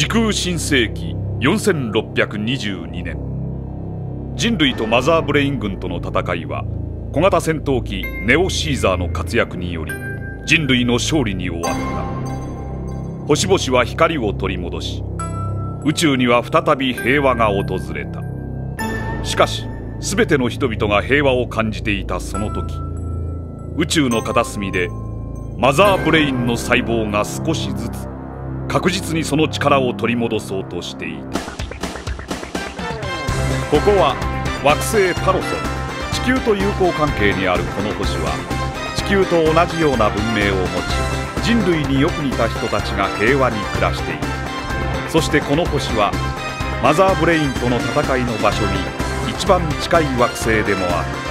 時空新世紀4622年。人類とマザーブレイン軍との戦いは小型戦闘機ネオシーザーの活躍により人類の勝利に終わった。星々は光を取り戻し宇宙には再び平和が訪れた。しかし全ての人々が平和を感じていたその時宇宙の片隅でマザーブレインの細胞が少しずつ確実にその力を取り戻そうとしていた。ここは惑星パロソ地球と友好関係にあるこの星は地球と同じような文明を持ち人類によく似た人たちが平和に暮らしている。そしてこの星はマザーブレインとの戦いの場所に一番近い惑星でもあっ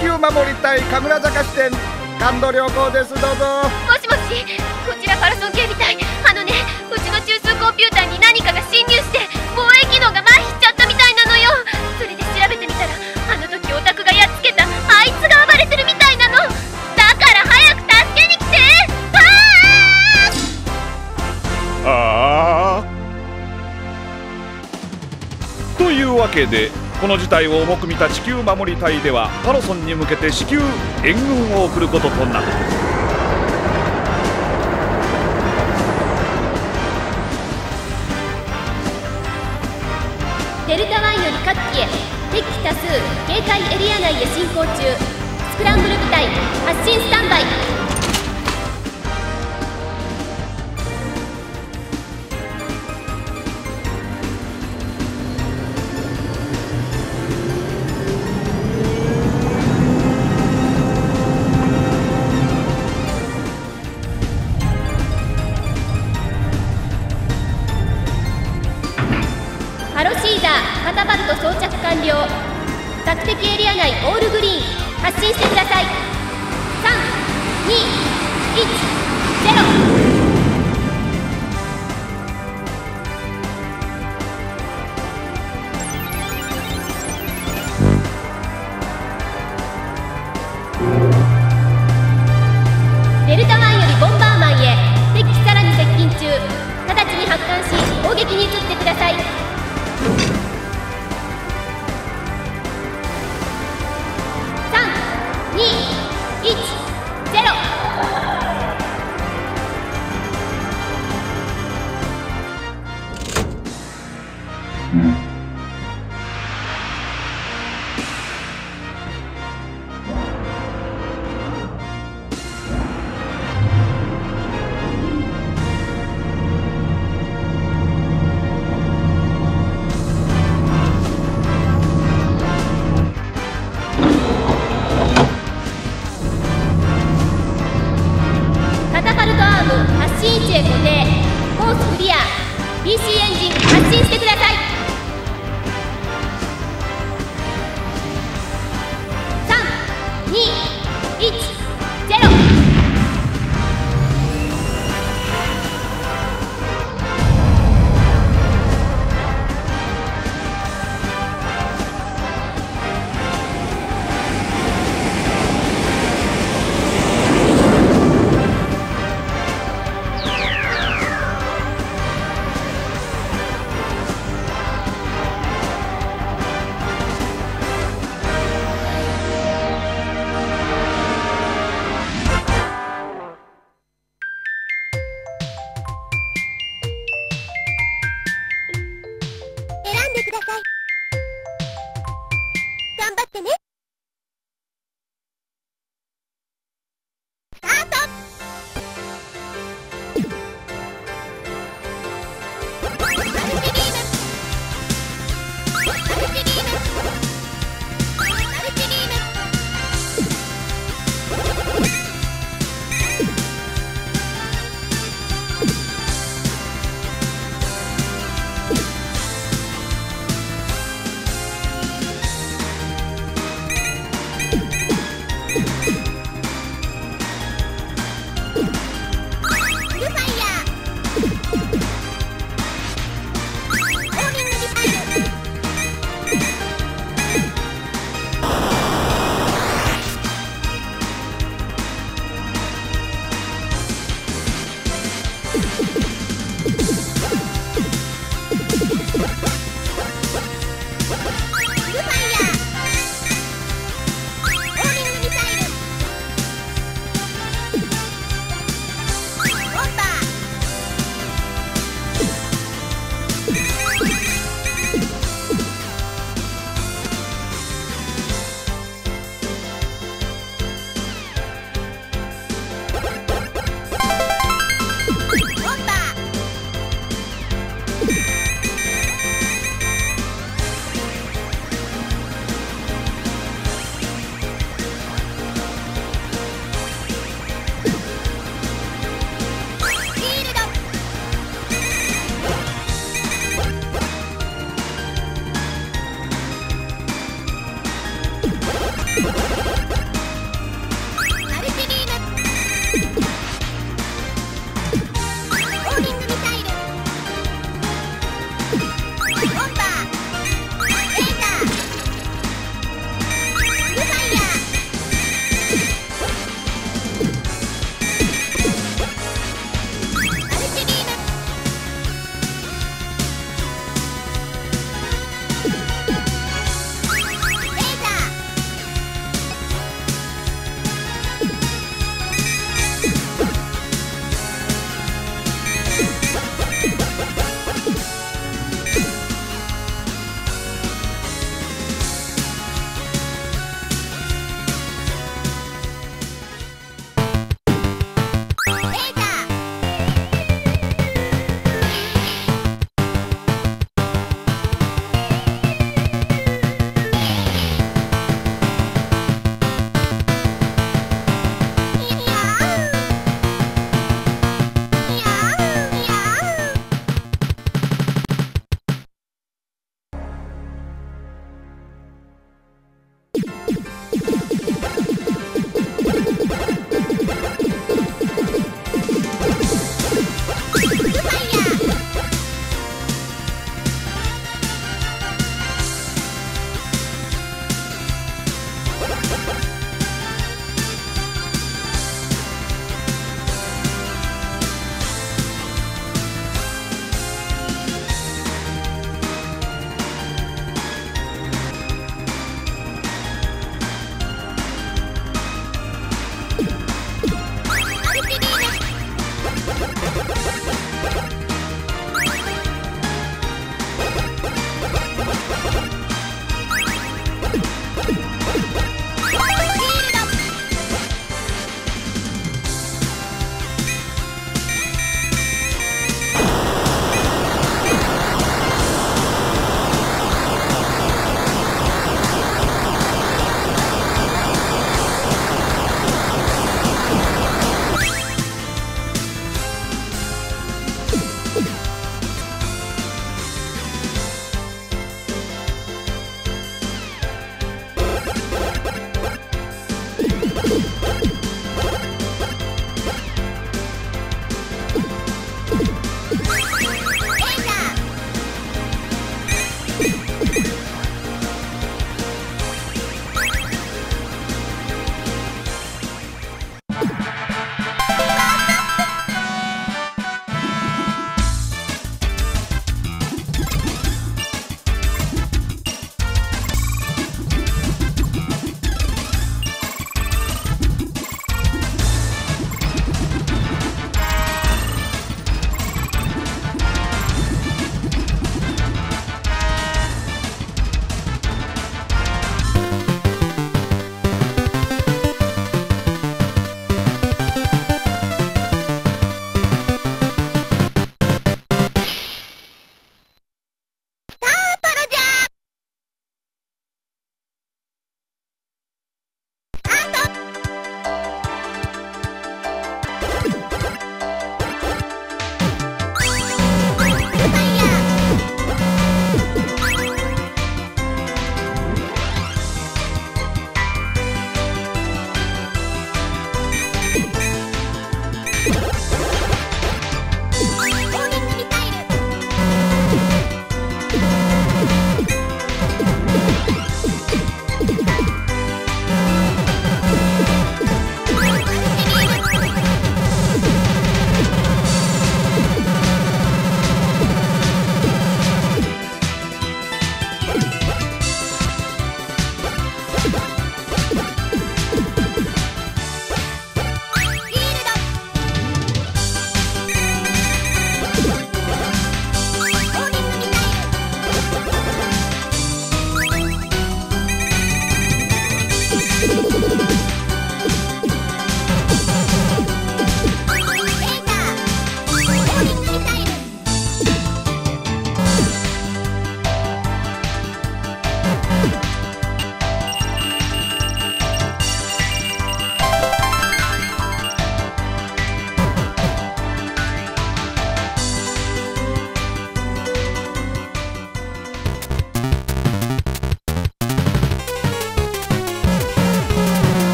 球守り隊神楽坂支店。感度良好です。どうぞ。もしもしこちらパロソン警備隊あのねうちの中枢コンピューターに何かが侵入して防衛機能が麻痺しちゃったみたいなのよ。それで調べてみたらあの時オタクがやっつけたあいつが暴れてるみたいなの。だから早く助けに来て。ああというわけでこの事態を重く見た地球守り隊ではパロソンに向けて至急援軍を送ることとなった。デルタ湾より各機へ敵機多数警戒エリア内へ進行中。スクランブル部隊発進スタンバイ。的エリア内オールグリーン発進してください。321